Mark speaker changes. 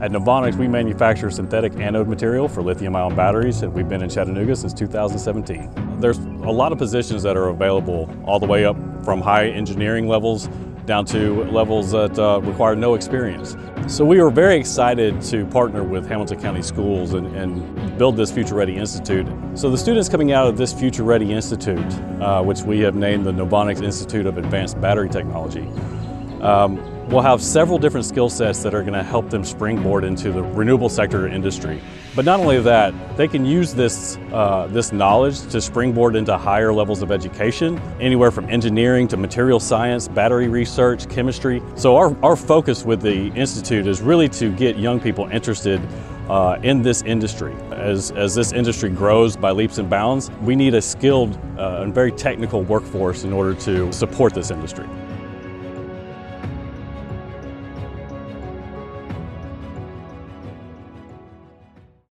Speaker 1: At Novonix, we manufacture synthetic anode material for lithium-ion batteries, and we've been in Chattanooga since 2017. There's a lot of positions that are available all the way up from high engineering levels down to levels that uh, require no experience. So we were very excited to partner with Hamilton County Schools and, and build this Future Ready Institute. So the students coming out of this Future Ready Institute, uh, which we have named the Novonix Institute of Advanced Battery Technology, um, We'll have several different skill sets that are going to help them springboard into the renewable sector industry. But not only that, they can use this, uh, this knowledge to springboard into higher levels of education, anywhere from engineering to material science, battery research, chemistry. So our, our focus with the Institute is really to get young people interested uh, in this industry. As, as this industry grows by leaps and bounds, we need a skilled uh, and very technical workforce in order to support this industry.